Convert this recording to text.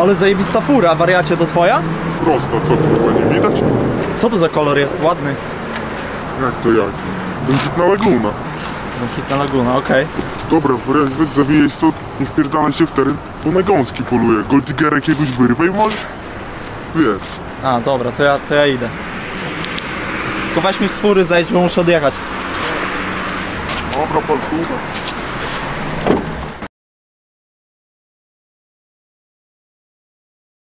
Ale zajebista fura, wariacie, to twoja? Prosta, co tu kurwa nie widać? Co to za kolor jest? Ładny. Jak to jak? Błękitna laguna. Błękitna laguna, okej. Dobra, wariat, weź zawijaj stąd, nie wpierdalaj się w teren, bo na gąski poluje. Goldigera jakiegoś wyrwaj możesz? Wiesz. A, dobra, to ja, to ja idę. Tylko weź mi z fury zejdź, bo muszę odjechać. Dobra, parkuwa.